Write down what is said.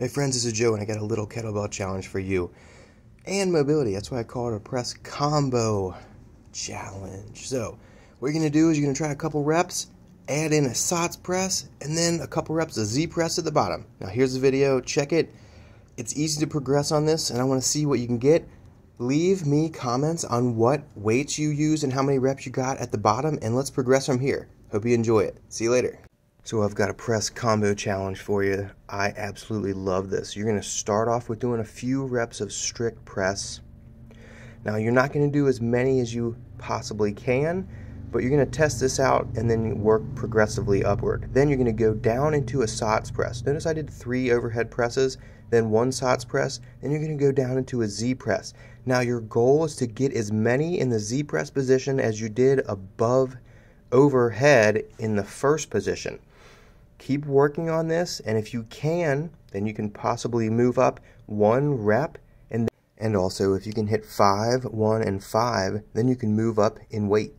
Hey friends, this is Joe and I got a little kettlebell challenge for you. And mobility, that's why I call it a press combo challenge. So, what you're to do is you're to try a couple reps, add in a SOTS press, and then a couple reps of Z press at the bottom. Now here's the video, check it. It's easy to progress on this and I want to see what you can get. Leave me comments on what weights you use and how many reps you got at the bottom and let's progress from here. Hope you enjoy it. See you later. So I've got a press combo challenge for you. I absolutely love this. You're going to start off with doing a few reps of strict press. Now you're not going to do as many as you possibly can, but you're going to test this out and then work progressively upward. Then you're going to go down into a SOTS press. Notice I did three overhead presses, then one SOTS press, then you're going to go down into a Z press. Now your goal is to get as many in the Z press position as you did above overhead in the first position keep working on this and if you can then you can possibly move up one rep and and also if you can hit five one and five then you can move up in weight